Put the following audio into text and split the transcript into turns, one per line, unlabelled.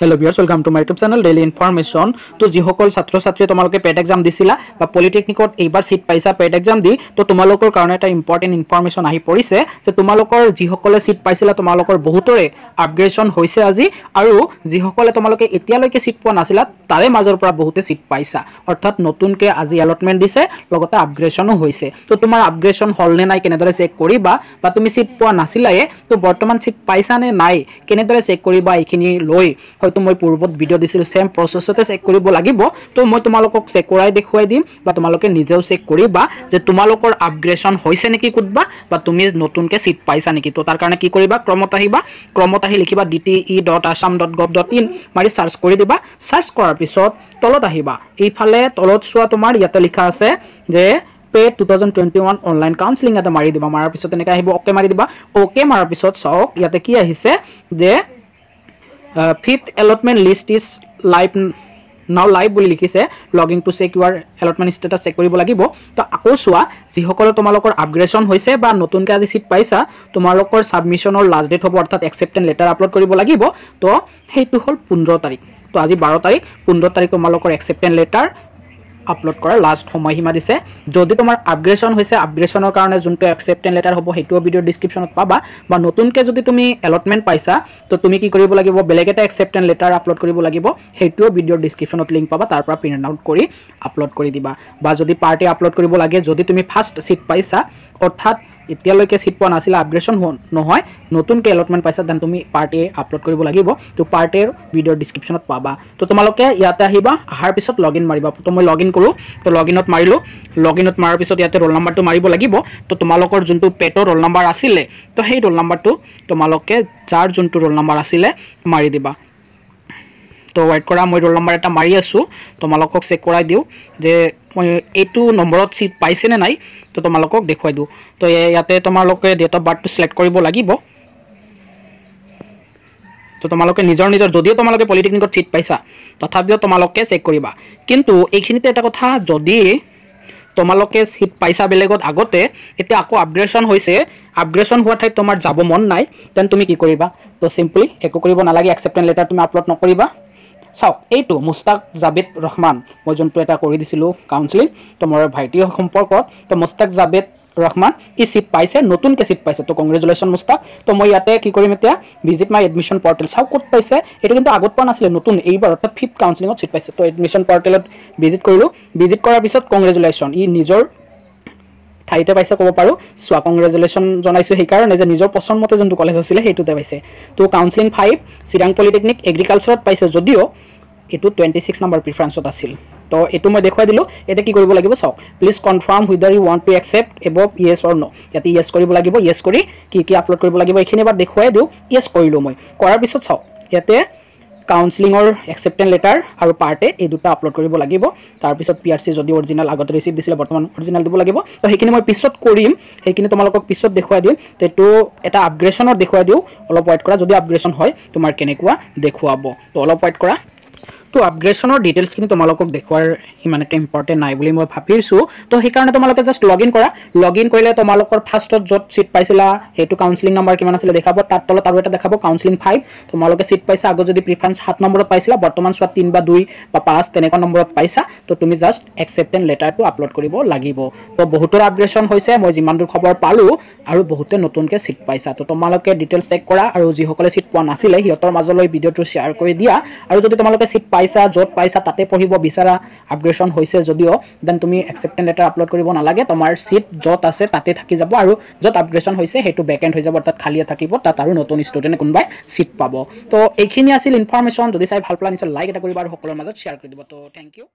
Hello' viewers welcome to my YouTube channel daily information তো যিসকল ছাত্ৰ ছাত্ৰীয়ে তোমালোকে পেট এক্সাম দিছিলা বা পলিটেকনিকত এইবাৰ ছিট পাইছা পেট এক্সাম দি তো তোমালোকৰ কাৰণে এটা ইম্পৰ্টেণ্ট ইনফৰমেশ্যন আহি পৰিছে যে তোমালোকৰ যিসকলে ছিট পাইছিলা তোমালোকৰ বহুতৰে আপগ্ৰেডেশ্যন হৈছে আজি আৰু যিসকলে তোমালোকে এতিয়ালৈকে ছিট পোৱা নাছিলা তাৰে মাজৰ পৰা বহুতে ছিট পাইছা। অৰ্থাৎ নতুনকৈ আজি এলটমেণ্ট দিছে লগতে আপগ্ৰেডেশ্যনো হৈছে। তো তোমাৰ আপগ্ৰেডেশ্যন হ'ল নে নাই কেনেদৰে চেক কৰিবা বা তুমি ছিট পোৱা নাছিলায়ে তো বৰ্তমান ছিট পাইছা নে নাই কেনেদৰে চেক কৰিবা এইখিনি লৈ হয়তো মই পূৰ্বত ভিডিঅ' দিছিলোঁ ছেম প্ৰচেছতে চেক কৰিব লাগিব। তো মই তোমালোকক চেক কৰাই দেখুৱাই দিম বা তোমালোকে নিজেও চেক কৰিবা যে তোমালোকৰ আপগ্ৰেডেশ্যন হৈছে নেকি ক'তবা বা তুমি নতুনকৈ ছিট পাইছা নেকি। তো তাৰ কাৰণে কি কৰিবা ক্ৰমত আহিবা ক্ৰমত আহি লিখিবা D T E dot Assam dot gov dot in মাৰি চাৰ্চ কৰি দিবা। চাৰ্চ কৰাৰ পিছত তলত আহিবা। এইফালে তলত চোৱা তোমাৰ ইয়াতে লিখা আছে যে pay two thousand twenty one online counselling এটা মাৰি দিবা। মাৰাৰ পিছত এনেকৈ আহিব অ'কে মাৰি দিবা। অ'কে মাৰাৰ পিছত চাওক ইয়াতে কি আহিছে যে fifth allotment list is live now live বুলি লিখিছে। Login to check your allotment status check কৰিব লাগিব। তো আকৌ চোৱা যিসকলে তোমালোকৰ আপগ্ৰেডেশ্যন হৈছে বা নতুনকৈ আজি ছিট পাইছা তোমালোকৰ ছাবমিশ্যনৰ লাষ্ট ডেট হ'ব অৰ্থাৎ একচেপ্টেণ্ট লেটাৰ আপলোড কৰিব লাগিব। তো সেইটো হ'ল পোন্ধৰ তাৰিখ। তো আজি বাৰ তাৰিখ পোন্ধৰ তাৰিখ তোমালোকৰ একচেপ্টেণ্ট লেটাৰ আপলোড কৰাৰ লাষ্ট সময়সীমা দিছে। যদি তোমাৰ আপগ্ৰেডেশ্যন হৈছে আপগ্ৰেডেশ্যনৰ কাৰণে যোনটো একচেপ্টেণ্ট লেটাৰ হ'ব সেইটোও ভিডিঅ'ৰ ডিছক্ৰিপশ্যনত পাবা। বা নতুনকৈ যদি তুমি এলটমেণ্ট পাইছা তো তুমি কি কৰিব লাগিব? বেলেগ এটা একচেপ্টেণ্ট লেটাৰ আপলোড কৰিব লাগিব। সেইটোও ভিডিঅ'ৰ ডিছক্ৰিপশ্যনত লিংক পাবা তাৰ পৰা প্ৰিণ্ট আউট কৰি আপলোড কৰি দিবা। বা যদি পাৰ্টি আপলোড কৰিব লাগে যদি তুমি ফাৰ্ষ্ট ছিট পাইছা অৰ্থাৎ এতিয়ালৈকে ছিট পোৱা নাছিলে আপগ্ৰেডেশ্যন নহয় নতুনকৈ এলটমেণ্ট পাইছা দেন তুমি পাৰ্টিয়ে আপলোড কৰিব লাগিব তো পাৰ্টিৰ ভিডিঅ'ৰ ডিছক্ৰিপশ্যনত পাবা। তো তোমালোকে ইয়াতে আহিবা অহাৰ পিছত লগ ইন মাৰিবা। তো মই লগ ইন কৰোঁ তো লগ ইনত মাৰিলোঁ লগ ইনত মাৰাৰ পিছত ইয়াতে ৰোল নাম্বাৰটো মাৰিব লাগিব। তো তোমালোকৰ যোনটো পেটৰ ৰোল নাম্বাৰ আছিলে তো সেই ৰোল নাম্বাৰটো তোমালোকে যাৰ যোনটো ৰোল নাম্বাৰ আছিলে মাৰি দিবা। তো ৱেইট কৰা মই ৰোল নাম্বাৰ এটা মাৰি আছোঁ। তোমালোকক চেক কৰাই দিওঁ যে মই এইটো নম্বৰত ছিট পাইছেনে নাই তো তোমালোকক দেখুৱাই দিওঁ। তো ইয়াতে তোমালোকে ডেট অফ বাৰ্থটো চিলেক্ট কৰিব লাগিব। তো তোমালোকে নিজৰ নিজৰ যদিও তোমালোকে পলিটেকনিকত ছিট পাইছা তথাপিও তোমালোকে চেক কৰিবা। কিন্তু এইখিনিতে এটা কথা যদি তোমালোকে ছিট পাইছা বেলেগত আগতে এতিয়া আকৌ আপগ্ৰেডেশ্যন হৈছে আপগ্ৰেডেশ্যন হোৱা ঠাইত তোমাৰ যাব মন নাই দেন তুমি কি কৰিবা? তো চিম্পলি একো কৰিব নালাগে একচেপ্টেণ্ট লেটাৰ তুমি আপলোড নকৰিবা। চাওক এইটো মুস্তাক জাবেদ ৰহমান। মই যোনটো এটা কৰি দিছিলোঁ কাউন্সিলিং তো মোৰ ভাইটিৰ সম্পৰ্কত তো মুস্তাক জাবেদ ৰহমান ই ছিট পাইছে নতুনকৈ ছিট পাইছে। তো কংগ্ৰেচুলেশ্যন মুস্তাক। তো মই ইয়াতে কি কৰিম এতিয়া? ভিজিট মাই এডমিশ্যন পৰ্টেল চাওক ক'ত পাইছে? এইটো কিন্তু আগত পোৱা নাছিলে নতুন। এইবাৰ অৰ্থাৎ ফিফ্থ কাউন্সিলিঙত ছিট পাইছে। তো এডমিশ্যন পৰ্টেলত ভিজিট কৰিলোঁ। ভিজিট কৰাৰ পিছত কংগ্ৰেচুলেশ্যন ই নিজৰ ঠাইতে পাইছে ক'ব পাৰোঁ। চোৱা কংগ্ৰেচুলেশ্যন জনাইছোঁ সেইকাৰণে যে নিজৰ পচন্দমতে যোনটো কলেজ আছিলে সেইটোতে পাইছে। তো কাউন্সিলিং ফাইভ চিৰাং পলিটেকনিক এগ্ৰিকালচাৰত পাইছে যদিও এইটো টুৱেণ্টি ছিক্স নম্বৰ প্ৰিফাৰেঞ্চত আছিল। তো এইটো মই দেখুৱাই দিলোঁ। এতিয়া কি কৰিব লাগিব চাওক please confirm whether you want to accept above yes or no' ইয়াতে য়েছ কৰিব লাগিব য়েছ কৰি কি কি আপলোড কৰিব লাগিব এইখিনি এবাৰ দেখুৱাই দিওঁ। য়েছ কৰিলোঁ মই। কৰাৰ পিছত চাওক ইয়াতে কাউন্সিলিঙৰ একচেপ্টেণ্ট লেটাৰ আৰু পাৰ্টে এই দুটা আপলোড কৰিব লাগিব। তাৰপিছত পি আৰ চি যদি অৰিজিনেল আগতে ৰিচিভ দিছিলে বৰ্তমান অৰিজিনেল দিব লাগিব। তো সেইখিনি মই পিছত কৰিম। সেইখিনি তোমালোকক পিছত দেখুৱাই দিম। তো এটা আপগ্ৰেডেশ্যনত দেখুৱাই দিওঁ। অলপ ৱেইট কৰা যদি আপগ্ৰেডেশ্যন হয় তোমাৰ কেনেকুৱা দেখুৱাব। তো অলপ ৱেইট কৰা। তো আপগ্ৰেডেশ্যনৰ ডিটেইলছখিনি তোমালোকক দেখুৱাৰ সিমান এটা ইম্পৰ্টেণ্ট নাই বুলি মই ভাবিছোঁ। তো সেইকাৰণে তোমালোকে জাষ্ট লগ ইন কৰা। লগ ইন কৰিলে তোমালোকৰ ফাৰ্ষ্টত য'ত ছিট পাইছিলা সেইটো কাউন্সিলিং নাম্বাৰ কিমান আছিলে দেখাব তাত তলত আৰু এটা দেখাব কাউন্সিলিং ফাইভ তোমালোকে ছিট পাইছা আগত যদি প্ৰিফাৰেঞ্চ সাত নম্বৰত পাইছিলা বৰ্তমান চোৱা তিনি বা দুই বা পাঁচ তেনেকুৱা নম্বৰত পাইছা। তো তুমি জাষ্ট একচেপ্টেণ্ট লেটাৰটো আপলোড কৰিব লাগিব। তো বহুতৰ আপগ্ৰেডেশ্যন হৈছে মই যিমান দূৰ খবৰ পালোঁ আৰু বহুতে নতুনকৈ ছিট পাইছা। তো তোমালোকে ডিটেইলছ চেক কৰা আৰু যিসকলে ছিট পোৱা নাছিলে সিহঁতৰ মাজলৈ ভিডিঅ'টো শ্বেয়াৰ কৰি দিয়া। আৰু যদি তোমালোকে ছিট পাইছা য'ত পাইছা তাতে পঢ়িব বিচাৰা আপগ্ৰেডেশ্যন হৈছে যদিও দেন তুমি একচেপ্টেণ্ট লেটাৰ আপলোড কৰিব নালাগে তোমাৰ ছিট য'ত আছে তাতে থাকি যাব আৰু য'ত আপগ্ৰেডেশ্যন হৈছে সেইটো বেকেণ্ড হৈ যাব অৰ্থাৎ খালীয়ে থাকিব তাত আৰু নতুন ষ্টুডেণ্টে কোনোবাই ছিট পাব। তো এইখিনি আছিল ইনফৰমেশ্যন যদি চাই ভাল পোৱা নিশ্চয় লাইক এটা কৰিবা আৰু সকলোৰে মাজত শ্বেয়াৰ কৰি দিব। তো থেংক ইউ